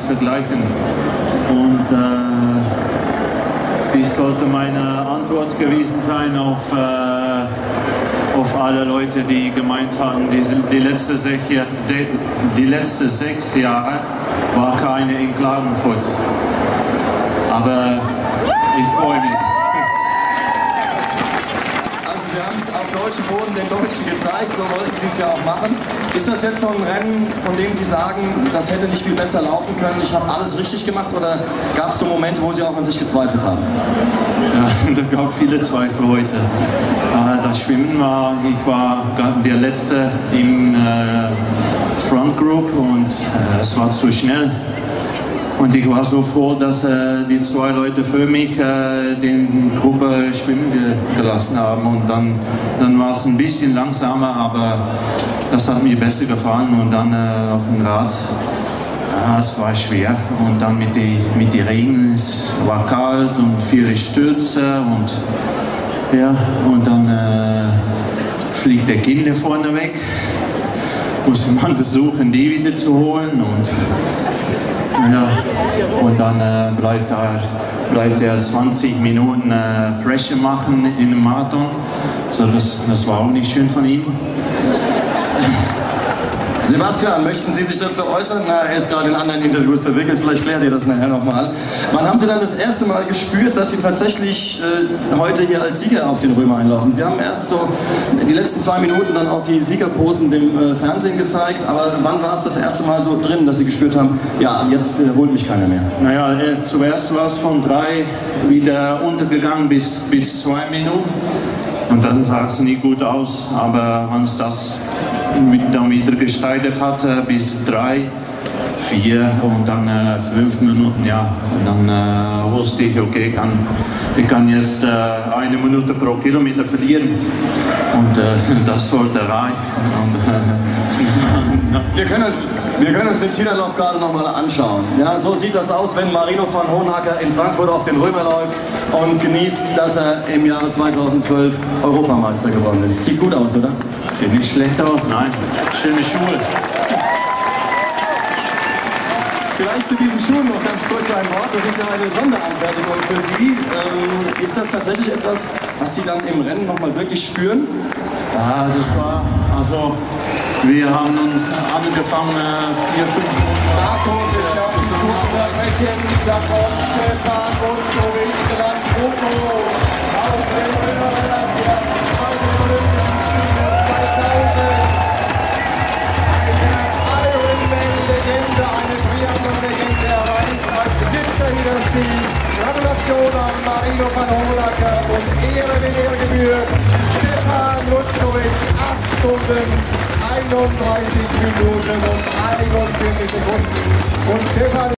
vergleichen. Und äh, dies sollte meine Antwort gewesen sein auf, äh, auf alle Leute, die gemeint haben, die, die, letzte sech, die, die letzte sechs Jahre war keine in Klagenfurt. Aber ich freue mich. Haben es auf deutschem Boden den Deutschen gezeigt, so wollten Sie es ja auch machen. Ist das jetzt so ein Rennen, von dem Sie sagen, das hätte nicht viel besser laufen können, ich habe alles richtig gemacht oder gab es so Momente, wo Sie auch an sich gezweifelt haben? Ja, da gab viele Zweifel heute. Äh, das Schwimmen war, ich war der Letzte im äh, Front Group und äh, es war zu schnell. Und ich war so froh, dass äh, die zwei Leute für mich äh, den Gruppe schwimmen ge gelassen haben. Und dann, dann war es ein bisschen langsamer, aber das hat mir besser gefallen. Und dann äh, auf dem Rad, ja, es war schwer. Und dann mit den mit die Regen, es war kalt und viele Stürze. Und, ja, und dann äh, fliegt der Kinder vorne weg. Musste man versuchen, die wieder zu holen. Und, ja, und dann äh, bleibt, er, bleibt er 20 Minuten äh, Pressure machen in dem Marathon. So, das, das war auch nicht schön von ihm. Sebastian, möchten Sie sich dazu äußern? Na, er ist gerade in anderen Interviews verwickelt, vielleicht klärt ihr das nachher nochmal. Wann haben Sie dann das erste Mal gespürt, dass Sie tatsächlich äh, heute hier als Sieger auf den Römer einlaufen? Sie haben erst so die letzten zwei Minuten dann auch die Siegerposen dem äh, Fernsehen gezeigt, aber wann war es das erste Mal so drin, dass Sie gespürt haben, ja, jetzt äh, holt mich keiner mehr? Naja, erst, zuerst war es von drei wieder untergegangen bis, bis zwei Minuten und dann sah es nie gut aus, aber wenn es das dann wieder gesteigert hat äh, bis drei, vier und dann äh, fünf Minuten, ja. Und dann äh, wusste ich, okay, ich kann, ich kann jetzt äh, eine Minute pro Kilometer verlieren. Und äh, das sollte reichen. Und, wir, können uns, wir können uns den Zielerlauf gerade nochmal anschauen. Ja, so sieht das aus, wenn Marino van Hohenhacker in Frankfurt auf den Römer läuft und genießt, dass er im Jahre 2012 Europameister geworden ist. Sieht gut aus, oder? Sieht nicht schlecht aus, nein. Schöne Schuhe. Vielleicht zu diesen Schuhen noch ganz kurz ein Wort. Das ist ja eine Sonderanfertigung für Sie. Ähm, ist das tatsächlich etwas, was Sie dann im Rennen nochmal wirklich spüren? Ja, das war, also wir haben uns angefangen, vier, fünf Minuten. Ja die Unterbrechen, da kommt Stefan Wunschowitsch, Gratulation an Marino van Hohlacker und Ehre mit Ehre gebührt. Stefan Lutschkowitsch, 8 Stunden, 31 Minuten und 41 Sekunden. Und Stefan